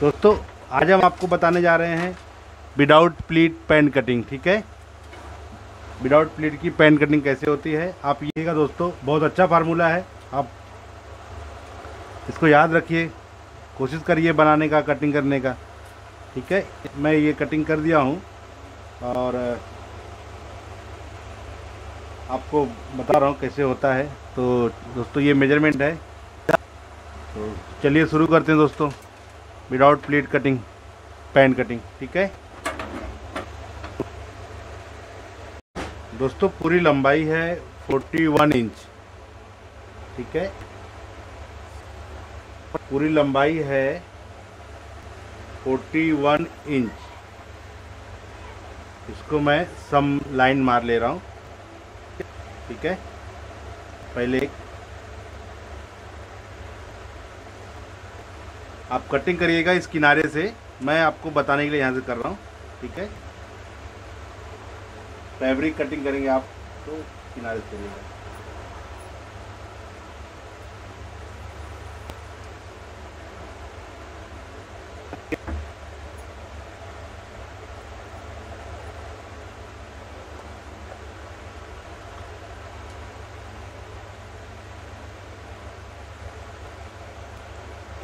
दोस्तों, आज हम आपको बताने जा रहे हैं विदाउट प्लीट पेन कटिंग ठीक है? विदाउट प्लीट की पेन कटिंग कैसे होती है? आप ये का दोस्तों, बहुत अच्छा फार्मूला है। आप इसको याद रखिए, कोशिश करिए बनाने का कटिंग करने का, ठीक है? मैं ये कटिंग कर दिया हूँ और, आपको बता रहा हूँ कैसे होता है। तो दोस्तों, ये मेज़रमेंट है। तो चलिए शुरू करते हैं दोस्तों। Without pleat cutting, pant cutting, ठीक है? दोस्तों, पूरी लंबाई है 41 इंच ठीक है? पूरी लंबाई है 41 इंच इसको मैं सम लाइन मार ले रहा हूँ, ठीक है? पहले आप कटिंग करिएगा इस किनारे से। मैं आपको बताने के लिए यहाँ से कर रहा हूँ, ठीक है? फैब्रिक कटिंग करेंगे आप तो किनारे से करिएगा।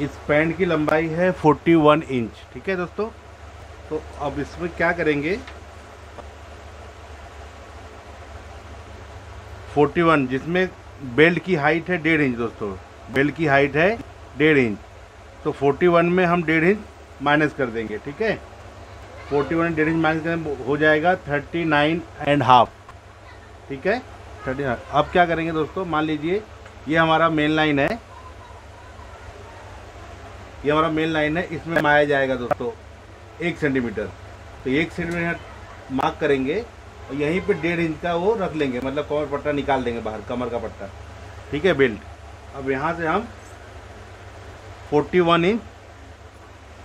इस पैंट की लंबाई है 41 इंच, ठीक है दोस्तों? तो अब इसमें क्या करेंगे? 41 जिसमें बेल्ट की हाइट है डेढ़ इंच दोस्तों। बेल्ट की हाइट है डेढ़ इंच। तो 41 में हम डेढ़ इंच माइनस कर देंगे, ठीक है? 41 वन डेढ़ इंच माइनस करें हो जाएगा 39 एंड हाफ़, ठीक है? थर्टी अब क्या करेंगे दोस्तों? मान लीजिए ये हमारा मेन लाइन है। ये हमारा मेन लाइन है, इसमें माया जाएगा दोस्तों, एक सेंटीमीटर तो एक सेंटीमीटर मार्क करेंगे और यहीं पे डेढ़ इंच का वो रख लेंगे मतलब कमर पट्टा निकाल देंगे बाहर, कमर का पट्टा। ठीक है बेल्ट अब यहाँ से हम 41 इंच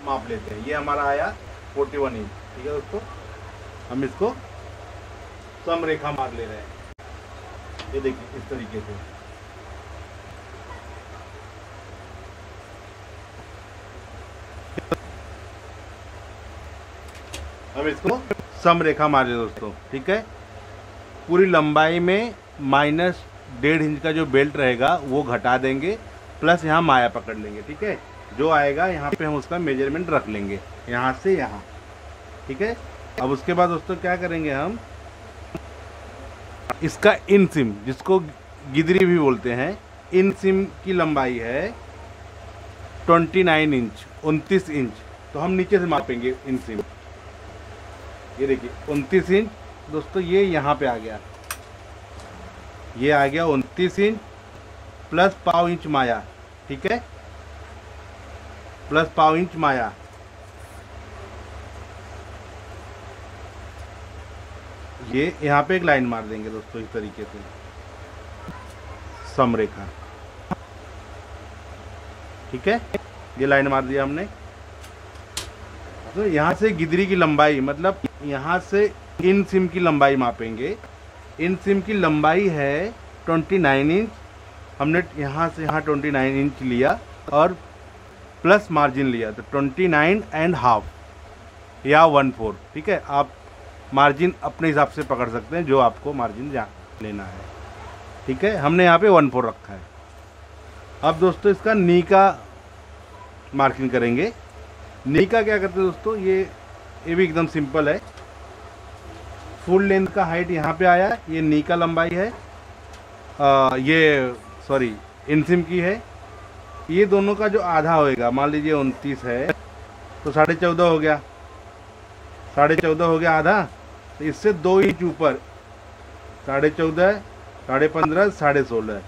माप लेते हैं। ये हमारा आया 41 इंच ठीक है दोस्तों? हम इसको सम रेखा मार ले रहे हैं। ये देखिए, इस तरीके से। अब इसको सम रेखा मार दोस्तों, ठीक है? पूरी लंबाई में माइनस डेढ़ इंच का जो बेल्ट रहेगा, वो घटा देंगे प्लस यहाँ माया पकड़ लेंगे, ठीक है? जो आएगा, यहाँ पे हम उसका मेज़रमेंट रख लेंगे, यहाँ से यहाँ, ठीक है? अब उसके बाद दोस्तों क्या करेंगे हम? इसका इन सिम जिसको गिदरी भी बोलते हैं इन सिम की लंबाई है 29 इंच 29 इंच तो हम नीचे से मापेंगे इन सिम ये देखिए, उनतीस इंच। दोस्तों, ये यहाँ पे आ गया। ये आ गया उनतीस इंच प्लस पाव इंच माया, ठीक है? प्लस पाव इंच माया। ये यहाँ पे एक लाइन मार देंगे दोस्तों, इस तरीके से। समरेखा। ठीक है? ये लाइन मार दिया हमने। तो यहाँ से गिदरी की लंबाई मतलब यहाँ से इन सिम की लंबाई मापेंगे। इन सिम की लंबाई है 29 इंच हमने यहाँ से यहाँ 29 इंच लिया और प्लस मार्जिन लिया तो 29 एंड हाफ़ या वन फोर ठीक है? आप मार्जिन अपने हिसाब से पकड़ सकते हैं, जो आपको मार्जिन जा लेना है। ठीक है? हमने यहाँ पे वन फोर रखा है। अब दोस्तों इसका नी का मार्किंग करेंगे। नी का क्या करते हैं दोस्तों? ये ये भी एकदम सिंपल है। फुल लेंथ का हाइट यहाँ पे आया ये नी का लंबाई है। आ, ये सॉरी इनसिम की है। ये दोनों का जो आधा होएगा मान लीजिए उनतीस है तो साढ़े चौदह हो गया। साढ़े चौदह हो गया आधा तो इससे दो इंच ऊपर साढ़े चौदह साढ़े पंद्रह साढ़े सोलह।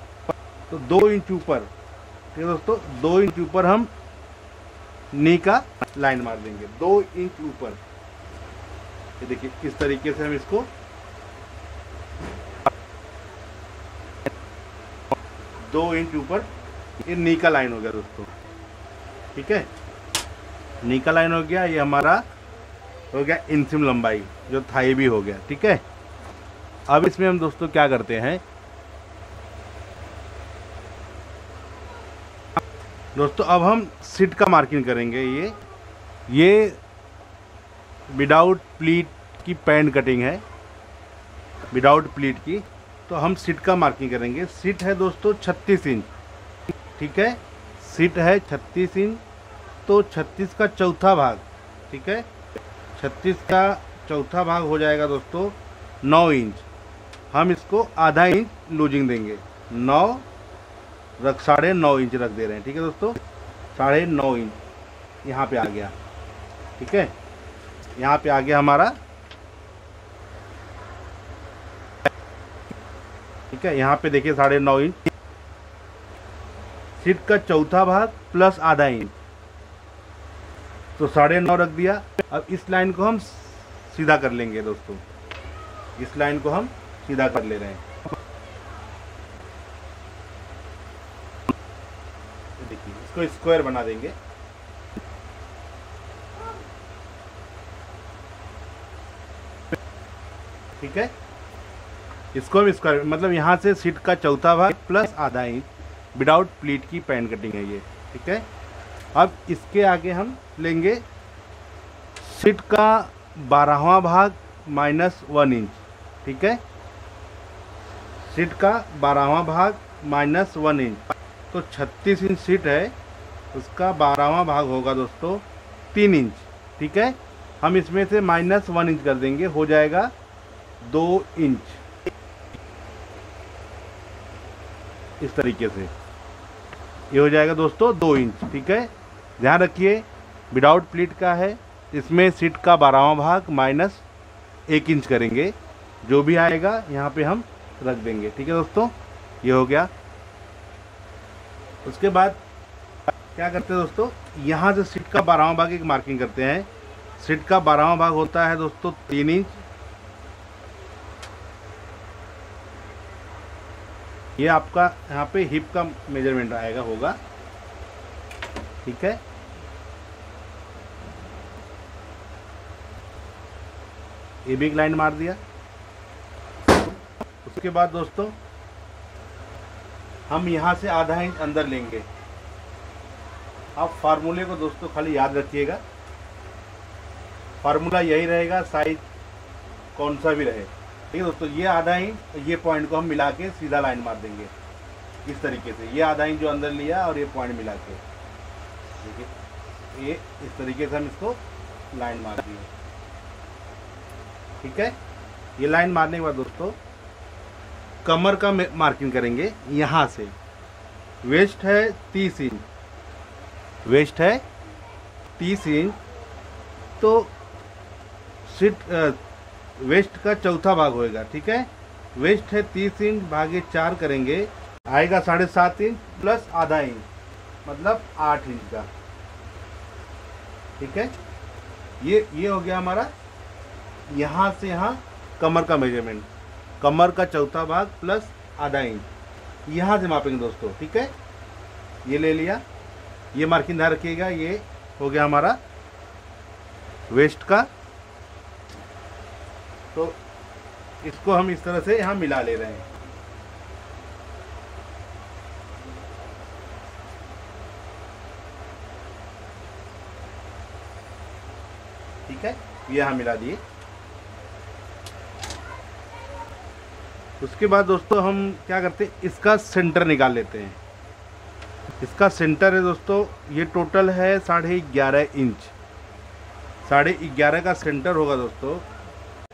तो दो इंच ऊपर ठीक है दोस्तों दो इंच ऊपर हम नी का लाइन मार देंगे। दो इंच ऊपर। ये देखिए किस तरीके से हम इसको दो इंच ऊपर, ये नीका लाइन हो गया दोस्तों। ठीक है? नीका लाइन हो गया, ये हमारा हो गया इंसिम लंबाई, जो थाई भी हो गया, ठीक है? अब इसमें हम दोस्तों क्या करते हैं? दोस्तों, अब हम सीट का मार्किंग करेंगे, ये ये, विदाउट प्लीट की पैंट कटिंग है, विदाउट प्लीट की तो हम सीट का मार्किंग करेंगे। सीट है दोस्तों 36 इंच, ठीक है? सीट है 36 इंच तो 36 का चौथा भाग, ठीक है? 36 का चौथा भाग हो जाएगा दोस्तों नौ इंच। हम इसको आधा इंच लूजिंग देंगे। नौ, रख साढ़े नौ इंच रख दे रहे हैं, ठीक है दोस्तों? साढ़े नौ इंच, यहाँ पे आ गया, ठीक है? यहाँ पे आ गया हमारा। ठीक है, यहाँ पे देखिए साढ़े नौ इंच। सीट का चौथा भाग प्लस आधा इंच। तो साढ़े नौ रख दिया। अब इस लाइन को हम सीधा कर लेंगे दोस्तों। इस लाइन को हम सीधा कर ले रहे हैं। देखिए, इसको स्क्वायर बना देंगे। ठीक है? इसको भी स्क्वायर मतलब यहाँ से सीट का चौथा भाग प्लस आधा इंच विदाउट प्लीट की पैन कटिंग है ये, ठीक है? अब इसके आगे हम लेंगे सीट का बारहवा भाग माइनस वन इंच ठीक है? सीट का बारहवा भाग माइनस वन इंच तो 36 इंच सीट है, उसका बारहवा भाग होगा दोस्तों, तीन इंच ठीक है? हम इसमें से माइनस वन इंच कर देंगे, हो जाएगा दो इंच। इस तरीके से। ये हो जाएगा दोस्तों दो इंच, ठीक है? ध्यान रखिए विदाउट प्लीट का है, इसमें सीट का बारहवा भाग माइनस एक इंच करेंगे। जो भी आएगा, यहाँ पे हम रख देंगे, ठीक है दोस्तों? ये हो गया। उसके बाद क्या करते हैं दोस्तों? यहाँ से सीट का बारहवा भाग एक मार्किंग करते हैं। सीट का बारहवा भाग होता है दोस्तों तीन इंच ये आपका यहाँ पे हिप का मेज़रमेंट आएगा, होगा। ठीक है? ये भी एक लाइन मार दिया। उसके बाद दोस्तों, हम यहाँ से आधा इंच अंदर लेंगे। आप फार्मूले को दोस्तों खाली याद रखिएगा। फार्मूला यही रहेगा साइज़ कौन सा भी रहे। ठीक है दोस्तों, ये आधा इंच ये पॉइंट को हम मिला के सीधा लाइन मार देंगे। इस तरीके से। ये आधा इंच जो अंदर लिया और ये पॉइंट मिला के। ठीक है? ये इस तरीके से हम इसको लाइन मार दिए। ठीक है? ये लाइन मारने के बाद दोस्तों, कमर का मार्किंग करेंगे यहाँ से। वेस्ट है तीस इंच वेस्ट है तीस इंच तो सीट वेस्ट का चौथा भाग होएगा, ठीक है? वेस्ट है तीस इंच भागे चार करेंगे, आएगा साढ़े सात इंच प्लस आधा इंच मतलब आठ इंच का, ठीक है? ये ये हो गया हमारा यहाँ से यहाँ कमर का मेज़रमेंट कमर का चौथा भाग प्लस आधा इंच, यहाँ से मापेंगे दोस्तों, ठीक है? ये ले लिया, ये मार्किंग ध्यान रखिएगा, ये हो गया हमारा वेस्ट का तो इसको हम इस तरह से यहाँ मिला ले रहे हैं। ठीक है? ये यहाँ मिला दिए। उसके बाद दोस्तों हम क्या करते हैं? इसका सेंटर निकाल लेते हैं। इसका सेंटर है दोस्तों, ये टोटल है साढ़े ग्यारह इंच साढ़े ग्यारह का सेंटर होगा दोस्तों।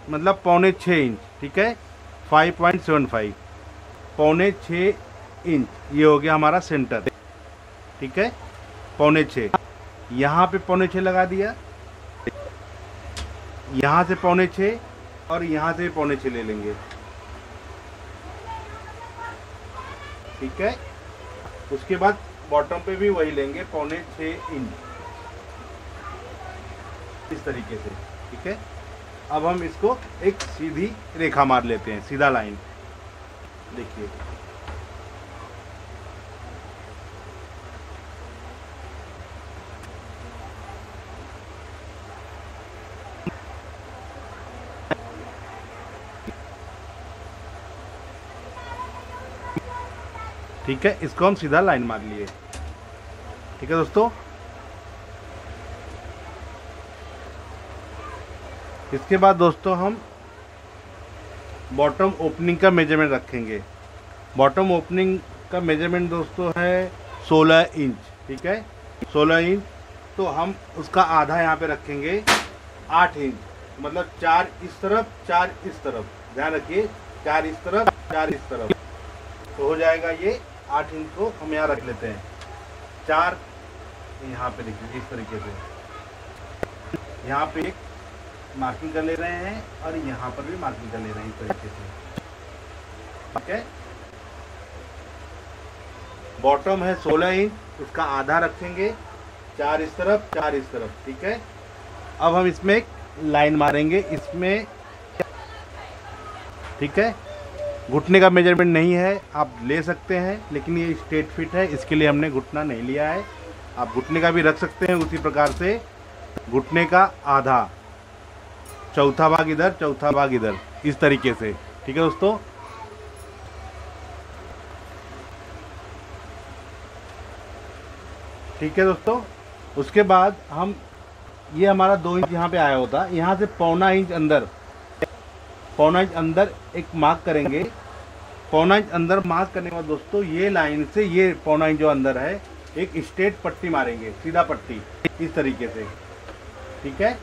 मतलब पौने छः इंच, ठीक है? फाइव पॉइंट सेवन फाइव पौने छः इंच, ये हो गया हमारा सेंटर ठीक है? पौने छः यहाँ पे पौने छः लगा दिया। यहाँ से पौने छः और यहाँ से पौने छः ले लेंगे। ठीक है? उसके बाद बॉटम पे भी वही लेंगे, पौने छः इंच। इस तरीके से, ठीक है? अब हम इसको एक सीधी रेखा मार लेते हैं, सीधा लाइन। देखिए। ठीक है, इसको हम सीधा लाइन मार लिए। ठीक है दोस्तों? इसके बाद दोस्तों हम बॉटम ओपनिंग का मेज़रमेंट रखेंगे। बॉटम ओपनिंग का मेज़रमेंट दोस्तों है 16 इंच ठीक है? 16 इंच तो हम उसका आधा यहाँ पे रखेंगे 8 इंच मतलब चार इस तरफ़, चार इस तरफ़। ध्यान रखिए, चार इस तरफ़, चार इस तरफ़। तो हो जाएगा ये आठ इंच को हम यहाँ रख लेते हैं। चार यहाँ पे देखिए, इस तरीके से। यहाँ पे मार्किंग कर ले रहे हैं और यहाँ पर भी मार्किंग कर ले रहे हैं इस तरीके से। ठीक है? बॉटम है 16 इंच उसका आधा रखेंगे। चार इस तरफ़, चार इस तरफ़, ठीक है? अब हम इसमें एक लाइन मारेंगे। इसमें ठीक है? घुटने का मेज़रमेंट नहीं है, आप ले सकते हैं, लेकिन ये स्ट्रेट फिट है, इसके लिए हमने घुटना नहीं लिया है। आप घुटने का भी रख सकते हैं उसी प्रकार से। घुटने का आधा। चौथा भाग इधर, चौथा भाग इधर, इस तरीके से। ठीक है दोस्तों? ठीक है दोस्तों? उसके बाद हम, ये हमारा दो इंच यहाँ पे आया होता। यहाँ से पौना इंच अंदर। पौना इंच अंदर एक मार्क करेंगे। पौना इंच अंदर मार्क करने के बाद दोस्तों, ये लाइन से ये पौना इंच जो अंदर है, एक स्ट्रेट पट्टी मारेंगे, सीधा पट्टी, इस तरीके से। ठीक है?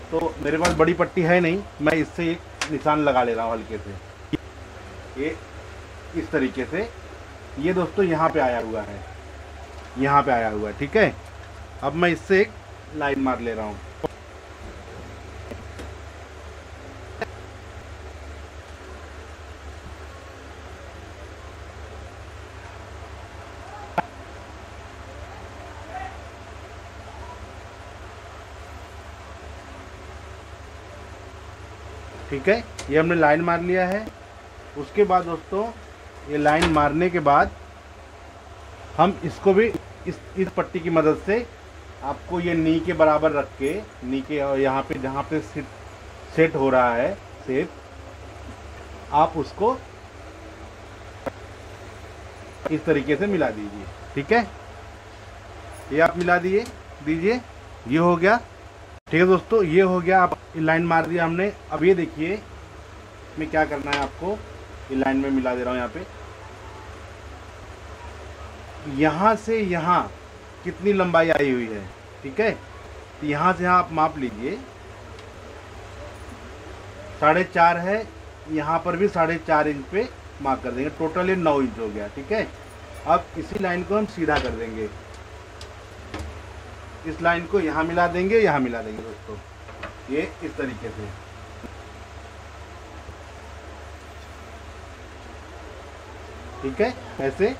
तो मेरे पास बड़ी पट्टी है नहीं, मैं इससे एक निशान लगा ले रहा हूँ हल्के से। ये इस तरीके से। ये दोस्तों यहाँ पे आया हुआ है। यहाँ पे आया हुआ है, ठीक है? अब मैं इससे एक लाइन मार ले रहा हूँ। ठीक है? ये हमने लाइन मार लिया है। उसके बाद दोस्तों, ये लाइन मारने के बाद हम इसको भी इस इस पट्टी की मदद से आपको ये नी के बराबर रख के, नी के और यहाँ पे जहाँ पे सेट सेट हो रहा है सेट आप उसको इस तरीके से मिला दीजिए। ठीक है? ये आप मिला दिए, दीजिए। ये हो गया। ठीक है दोस्तों, ये हो गया आप लाइन मार दिया हमने। अब ये देखिए, मैं क्या करना है आपको? ये लाइन में मिला दे रहा हूँ यहाँ पे। यहाँ से यहाँ कितनी लंबाई आई हुई है, ठीक है? तो यहाँ से यहाँ आप माप लीजिए। साढ़े चार है, यहाँ पर भी साढ़े चार इंच पे मार्क कर देंगे। टोटल ये नौ इंच हो गया, ठीक है? अब इसी लाइन को हम सीधा कर देंगे। इस लाइन को यहाँ मिला देंगे, यहाँ मिला देंगे दोस्तों। ये इस तरीके से। ठीक है? ऐसे।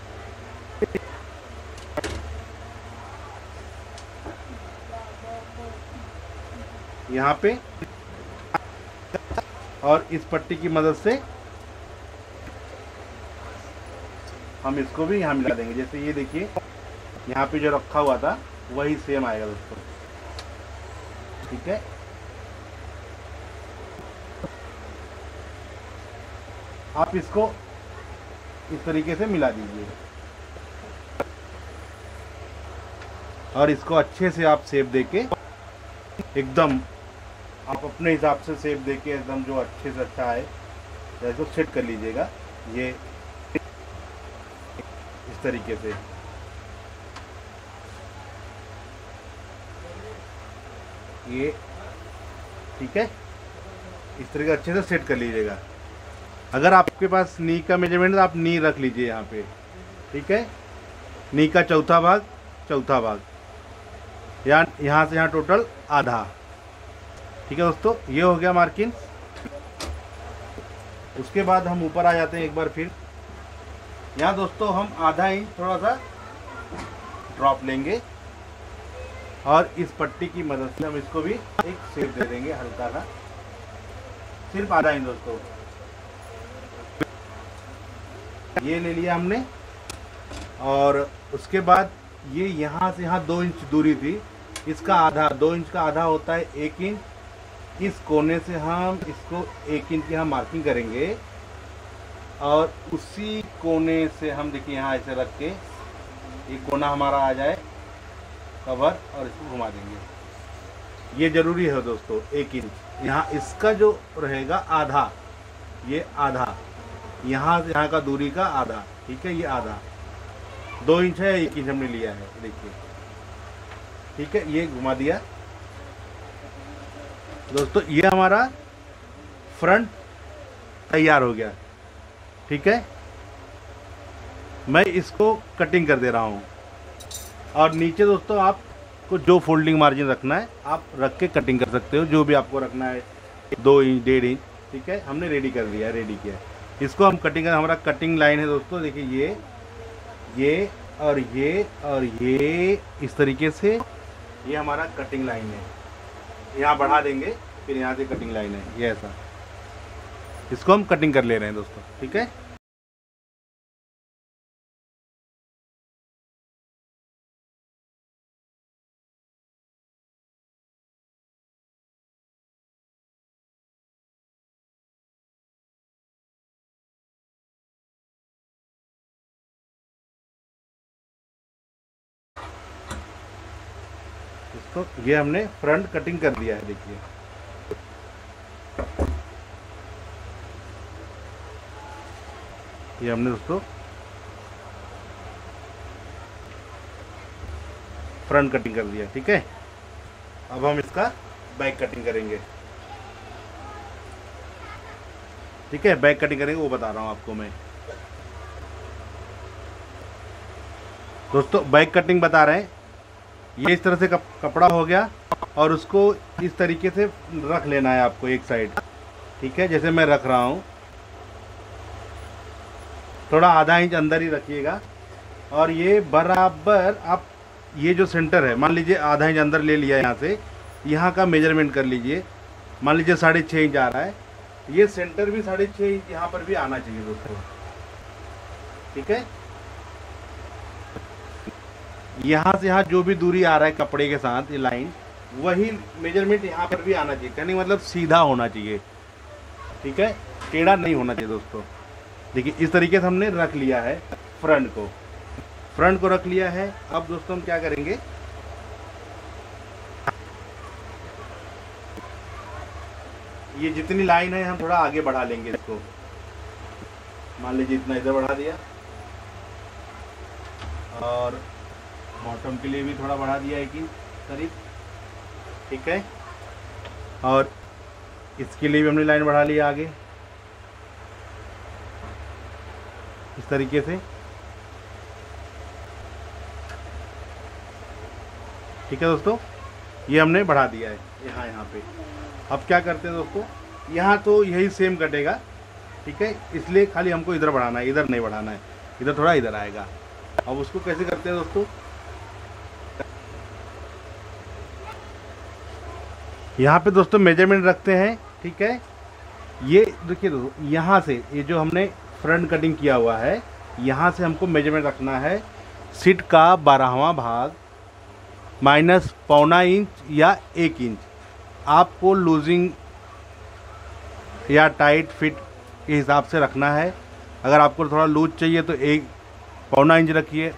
यहाँ पे। और इस पट्टी की मदद से हम इसको भी यहाँ मिला देंगे। जैसे ये देखिए, यहाँ पे जो रखा हुआ था वही सेम आएगा दोस्तों। ठीक है? आप इसको इस तरीके से मिला दीजिए। और इसको अच्छे से आप सेप देके, एकदम आप अपने हिसाब से सेप देके एकदम जो अच्छे से अच्छा है जैसे सेट कर लीजिएगा। ये इस तरीके से। ये, ठीक है? इस तरीके अच्छे से सेट कर लीजिएगा। अगर आपके पास नी का मेज़रमेंट तो आप नी रख लीजिए यहाँ पे, ठीक है? नी का चौथा भाग चौथा भाग। यहाँ यहाँ से यहाँ टोटल आधा। ठीक है दोस्तों? ये हो गया मार्किंग उसके बाद हम ऊपर आ जाते हैं एक बार फिर। यहाँ दोस्तों हम आधा इंच थोड़ा सा ड्रॉप लेंगे। और इस पट्टी की मदद से हम इसको भी एक शेप दे देंगे हल्का सा। सिर्फ़ आधा इंच दोस्तों। ये ले लिया हमने। और उसके बाद ये यहाँ से यहाँ दो इंच दूरी थी। इसका आधा, दो इंच का आधा होता है एक इंच। इस कोने से हम इसको एक इंच की हम मार्किंग करेंगे। और उसी कोने से हम देखिए यहाँ ऐसे रख के ये कोना हमारा आ जाए। कवर और इसको घुमा देंगे। ये ज़रूरी है दोस्तों, एक इंच यहाँ इसका जो रहेगा आधा, ये आधा। यहाँ यहाँ का दूरी का आधा, ठीक है, ये आधा। दो इंच है, एक इंच हमने लिया है, देखिए। ठीक है, ये घुमा दिया। दोस्तों, ये हमारा फ्रंट तैयार हो गया, ठीक है? मैं इसको कटिंग कर दे रहा हूँ। और नीचे दोस्तों आपको जो फोल्डिंग मार्जिन रखना है, आप रख के कटिंग कर सकते हो, जो भी आपको रखना है। दो इंच डेढ़ इंच ठीक है? हमने रेडी कर दिया है रेडी किया इसको हम कटिंग कर, हमारा कटिंग लाइन है दोस्तों, देखिए ये ये और ये और ये, इस तरीके से ये हमारा कटिंग लाइन है। यहाँ बढ़ा देंगे, फिर यहाँ से कटिंग लाइन है, ये ऐसा। इसको हम कटिंग कर ले रहे हैं दोस्तों, ठीक है? इसको ये हमने फ्रंट कटिंग कर दिया है, देखिए। ये हमने दोस्तों फ्रंट कटिंग कर दिया, ठीक है? अब हम इसका बैक कटिंग करेंगे। ठीक है? बैक कटिंग करेंगे, वो बता रहा हूँ आपको मैं। दोस्तों बैक कटिंग बता रहे हैं। ये इस तरह से कप, कपड़ा हो गया और उसको इस तरीके से रख लेना है आपको एक साइड। ठीक है? जैसे मैं रख रहा हूँ। थोड़ा आधा इंच अंदर ही रखिएगा। और ये बराबर आप ये जो सेंटर है मान लीजिए आधा इंच अंदर ले लिया यहाँ से यहाँ का मेज़रमेंट कर लीजिए। मान लीजिए साढ़े छः इंच आ रहा है। ये सेंटर भी साढ़े छः इंच यहाँ पर भी आना चाहिए दोस्तों। ठीक है? यहाँ से यहाँ जो भी दूरी आ रहा है कपड़े के साथ, ये लाइन वही मेज़रमेंट यहाँ पर भी आना चाहिए। कहने मतलब सीधा होना चाहिए। ठीक है? टेढ़ा नहीं होना चाहिए दोस्तों। देखिए, इस तरीके से हमने रख लिया है फ्रंट को। फ्रंट को रख लिया है। अब दोस्तों हम क्या करेंगे? ये जितनी लाइन है, हम थोड़ा आगे बढ़ा लेंगे इसको। मान लीजिए इतना इधर बढ़ा दिया। और बॉटम के लिए भी थोड़ा बढ़ा दिया है कि करीब, ठीक है? और इसके लिए भी हमने लाइन बढ़ा लिया आगे। इस तरीके से। ठीक है दोस्तों? ये हमने बढ़ा दिया है, यहाँ यहाँ पे। अब क्या करते हैं दोस्तों? यहाँ तो यही सेम कटेगा, ठीक है? इसलिए खाली हमको इधर बढ़ाना है, इधर नहीं बढ़ाना है। इधर थोड़ा इधर आएगा। अब उसको कैसे करते हैं दोस्तों? यहाँ पे दोस्तों मेज़रमेंट रखते हैं, ठीक है? ये देखिए दोस्तों, यहाँ से, ये जो हमने फ्रंट कटिंग किया हुआ है, यहाँ से हमको मेज़रमेंट रखना है। सीट का बारहवा भाग माइनस पौना इंच या एक इंच आपको लूजिंग या टाइट फिट के हिसाब से रखना है। अगर आपको थोड़ा लूज चाहिए तो एक, पौना इंच रखिए,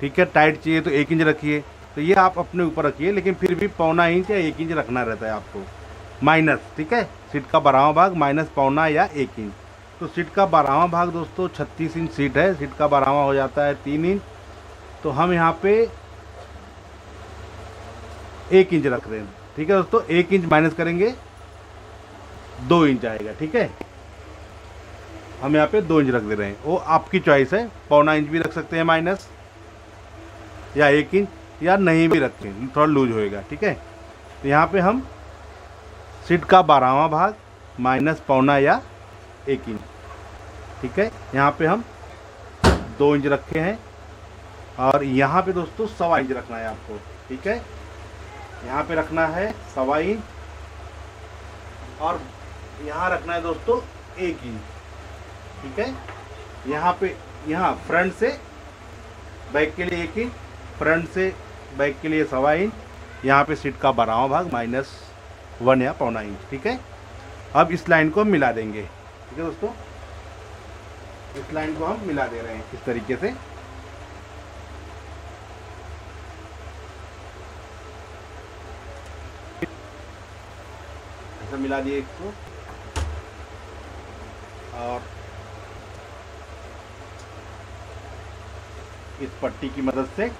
ठीक है? टाइट चाहिए तो एक इंच रखिए। तो ये आप अपने ऊपर रखिए, लेकिन फिर भी पौना इंच या एक इंच रखना रहता है आपको। माइनस, ठीक है? सीट का बारहवा भाग माइनस पौना या एक इंच। तो सीट का बारहवा भाग दोस्तों छत्तीस इंच सीट है, सीट का बारहवा हो जाता है तीन इंच। तो हम यहाँ पे एक इंच रख रहे हैं, ठीक है दोस्तों? एक इंच माइनस करेंगे, दो इंच आएगा, ठीक है? हम यहाँ पे दो इंच रख दे रहे हैं। वो आपकी चॉइस है, पौना इंच भी रख सकते हैं माइनस या एक इंच। या नहीं भी रखें, थोड़ा लूज होएगा, ठीक है? तो यहाँ पे हम सीट का बारहवा भाग माइनस पौना या एक इंच, ठीक है? यहाँ पे हम दो इंच रखे हैं, और यहाँ पे दोस्तों सवा इंच रखना है आपको, ठीक है? यहाँ पे रखना है सवा इंच, और यहाँ रखना है दोस्तों एक इंच, ठीक है? यहाँ पे, यहाँ फ्रंट से बैक के लिए एक इंच, फ्रंट से बैक के लिए सवा इंच, यहाँ पे सीट का बारहवा भाग माइनस वन या पौना इंच, ठीक है? अब इस लाइन को मिला देंगे, ठीक है दोस्तों? इस लाइन को हम मिला दे रहे हैं, इस तरीके से। ऐसा मिला दिए इसको। और इस पट्टी की मदद से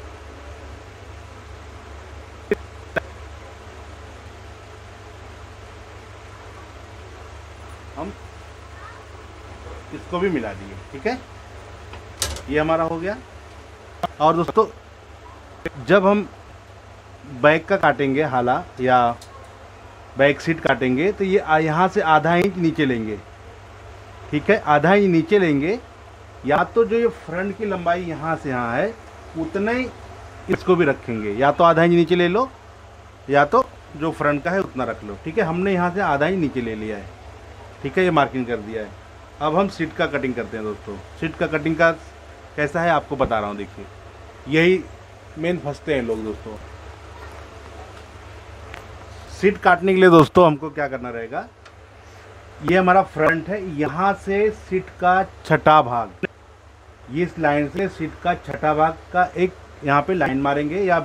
इसको भी मिला दिए, ठीक है? ये हमारा हो गया। और दोस्तों, जब हम बैक का काटेंगे, हाला, या बैक सीट काटेंगे तो ये यहाँ से आधा इंच नीचे लेंगे, ठीक है? आधा इंच नीचे लेंगे। या तो जो ये फ्रंट की लंबाई यहाँ से यहाँ है, उतना ही इसको भी रखेंगे। या तो आधा इंच नीचे ले लो, या तो जो फ्रंट का है, उतना रख लो, ठीक है? हमने यहाँ से आधा इंच नीचे ले लिया है, ठीक है? ये मार्किंग कर दिया है। अब हम सीट का कटिंग करते हैं दोस्तों। सीट का कटिंग का कैसा है आपको बता रहा हूँ, देखिए। यही मेन फंसते हैं लोग दोस्तों। सीट काटने के लिए दोस्तों हमको क्या करना रहेगा? ये हमारा फ्रंट है, यहाँ से सीट का छठा भाग। इस लाइन से सीट का छठा भाग का एक यहाँ पे लाइन मारेंगे या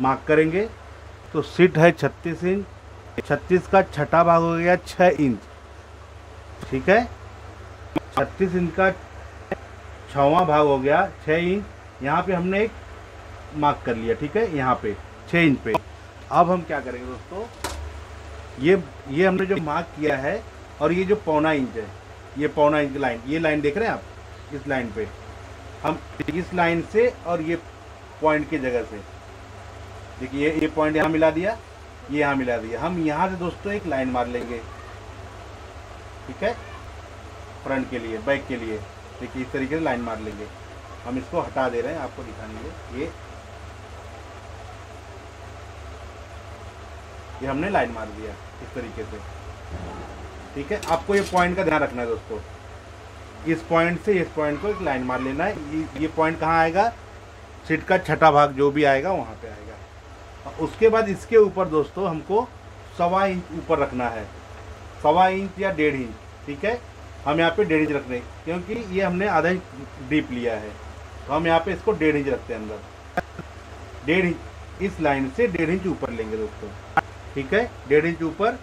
मार्क करेंगे। तो सीट है छत्तीस इंच छत्तीस का छठा भाग हो गया छः इंच ठीक है? छत्तीस इंच का छवा भाग हो गया छः इंच। यहाँ पे हमने एक मार्क कर लिया, ठीक है? यहाँ पे छः इंच पे। अब हम क्या करेंगे दोस्तों? ये ये हमने जो मार्क किया है, और ये जो पौना इंच है, ये पौना इंच लाइन ये लाइन देख रहे हैं आप? इस लाइन पे। हम इस लाइन से और ये पॉइंट की जगह से। देखिए, ये ये पॉइंट यहाँ मिला दिया, ये यहाँ मिला दिया। हम यहाँ से दोस्तों एक लाइन मार लेंगे। ठीक है? फ्रंट के लिए बैक के लिए देखिए इस तरीके से लाइन मार लेंगे। हम इसको हटा दे रहे हैं आपको दिखाने के लिए ये ये हमने लाइन मार दिया इस तरीके से। ठीक है? आपको ये पॉइंट का ध्यान रखना है दोस्तों। इस पॉइंट से इस पॉइंट को एक लाइन मार लेना है। ये, पॉइंट कहाँ आएगा? सीट का छठा भाग जो भी आएगा वहाँ पे आएगा। और उसके बाद इसके ऊपर दोस्तों हमको सवा इंच ऊपर रखना है। सवा इंच या डेढ़ इंच ठीक है? हम यहाँ पे डेढ़ इंच रख रहे हैं, क्योंकि ये हमने आधा इंच डीप लिया है। तो हम यहाँ पे इसको डेढ़ इंच रखते हैं अंदर। डेढ़ इंच, इस लाइन से डेढ़ इंच ऊपर लेंगे दोस्तों। ठीक है? डेढ़ इंच ऊपर।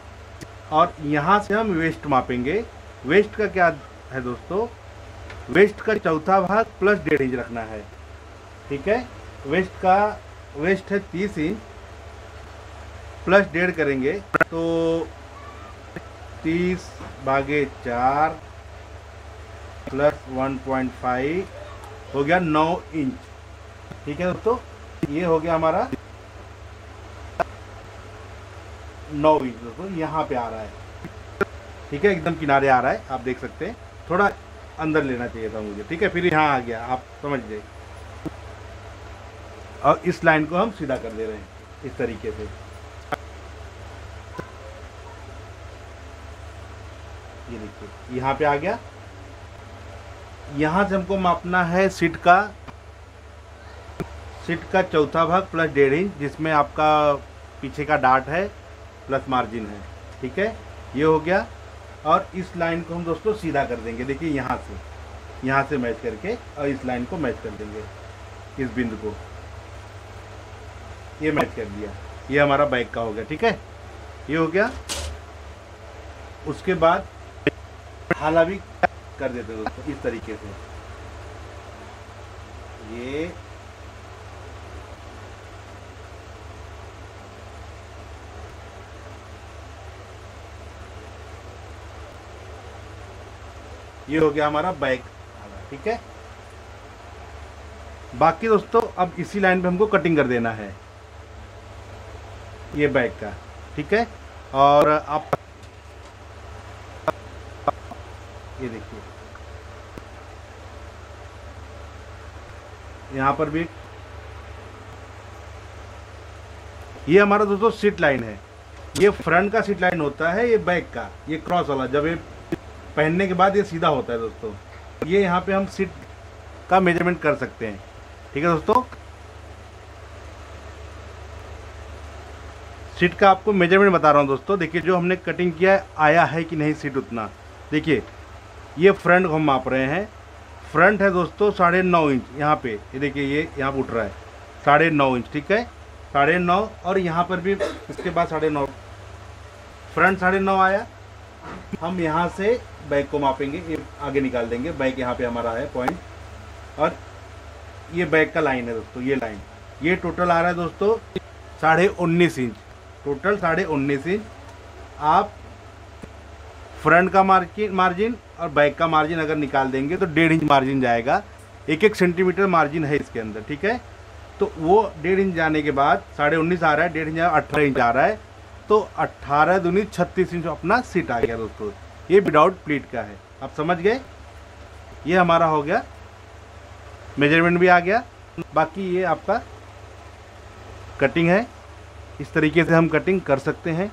और यहाँ से हम वेस्ट मापेंगे। वेस्ट का क्या है दोस्तों? वेस्ट का चौथा भाग प्लस डेढ़ इंच रखना है। ठीक है? वेस्ट का वेस्ट है तीस इंच। प्लस डेढ़ करेंगे तो तीस भागे चार वन पॉइंट फाइव हो गया नौ इंच। ठीक है दोस्तों? ये हो गया हमारा नौ इंच दोस्तों, यहाँ पे आ रहा है। ठीक है, एकदम किनारे आ रहा है, आप देख सकते हैं। थोड़ा अंदर लेना चाहिए था मुझे। ठीक है, फिर यहाँ आ गया, आप समझ गए। और इस लाइन को हम सीधा कर दे रहे हैं, इस तरीके से। ये देखिए, यहाँ पे आ गया यहाँ से हमको मापना है सीट का सीट का चौथा भाग प्लस डेढ़ इंच जिसमें आपका पीछे का डार्ट है प्लस मार्जिन है, ठीक है? ये हो गया। और इस लाइन को हम दोस्तों सीधा कर देंगे। देखिए यहाँ से यहाँ से मैच करके और इस लाइन को मैच कर देंगे, इस बिंदु को। ये मैच कर दिया। ये हमारा बाइक का हो गया, ठीक है? ये हो गया। उसके बाद हाला भी कर देते हैं दोस्तों, इस तरीके से। ये ये हो गया हमारा बैक ठीक है? बाकी दोस्तों, अब इसी लाइन पे हमको कटिंग कर देना है। ये बैक का। ठीक है? और आप ये देखिए। यहाँ पर भी ये हमारा दोस्तों सीट लाइन है। ये फ्रंट का सीट लाइन होता है, ये बैक का, ये क्रॉस वाला, जब ये पहनने के बाद ये सीधा होता है दोस्तों। ये यहाँ पे हम सीट का मेज़रमेंट कर सकते हैं। ठीक है दोस्तों? सीट का आपको मेज़रमेंट बता रहा हूँ दोस्तों। देखिए, जो हमने कटिंग किया है, आया है कि नहीं सीट उतना? देखिए ये फ्रंट को हम माप रहे हैं। फ्रंट है दोस्तों साढ़े नौ इंच, यहाँ पे। ये देखिए, ये यहाँ पर उठ रहा है। साढ़े नौ इंच, ठीक है? साढ़े नौ, और यहाँ पर भी इसके बाद साढ़े नौ। फ्रंट साढ़े नौ आया। हम यहाँ से बैक को मापेंगे, ये आगे निकाल देंगे। बैक यहाँ पे हमारा है पॉइंट। और ये बैक का लाइन है दोस्तों, ये लाइन। ये टोटल आ रहा है दोस्तों साढ़े उन्नीस इंच। टोटल साढ़े उन्नीस इंच। आप फ्रंट का मार्जिन मार्जिन और बैक का मार्जिन अगर निकाल देंगे तो डेढ़ इंच मार्जिन जाएगा। एक एक सेंटीमीटर मार्जिन है इसके अंदर, ठीक है? तो वो डेढ़ इंच जाने के बाद साढ़े उन्नीस आ रहा है, डेढ़ इंच अठारह इंच आ रहा है। तो अट्ठारह दूनी छत्तीस इंच अपना सीट आ गया दोस्तों ये विदाउट प्लीट का है। आप समझ गए? ये हमारा हो गया। मेज़रमेंट भी आ गया। बाकी ये आपका कटिंग है। इस तरीके से हम कटिंग कर सकते हैं।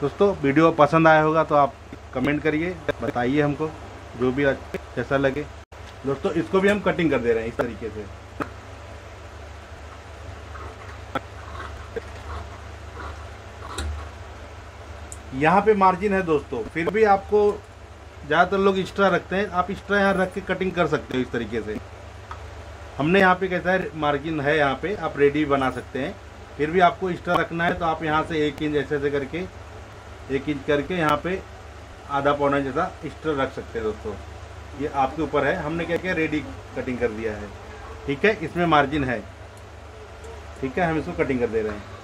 दोस्तों, वीडियो पसंद आया होगा तो आप कमेंट करिए, बताइए हमको, जो भी जैसा लगे। दोस्तों, इसको भी हम कटिंग कर दे रहे हैं इस तरीके से। यहाँ पे मार्जिन है दोस्तों, फिर भी आपको ज़्यादातर लोग एक्स्ट्रा रखते हैं, आप एक्स्ट्रा यहाँ रख के कटिंग कर सकते हो इस तरीके से। हमने यहाँ पे कैसा है मार्जिन है यहाँ पे, आप रेडी बना सकते हैं। फिर भी आपको एक्स्ट्रा रखना है तो आप यहाँ से एक इंच ऐसे ऐसे करके एक इंच करके यहाँ पे आधा पौना जैसा एक्स्ट्रा रख सकते हैं दोस्तों। ये आपके ऊपर है। हमने क्या किया? रेडी कटिंग कर दिया है। ठीक है? इसमें मार्जिन है। ठीक है? हम इसको कटिंग कर दे रहे हैं।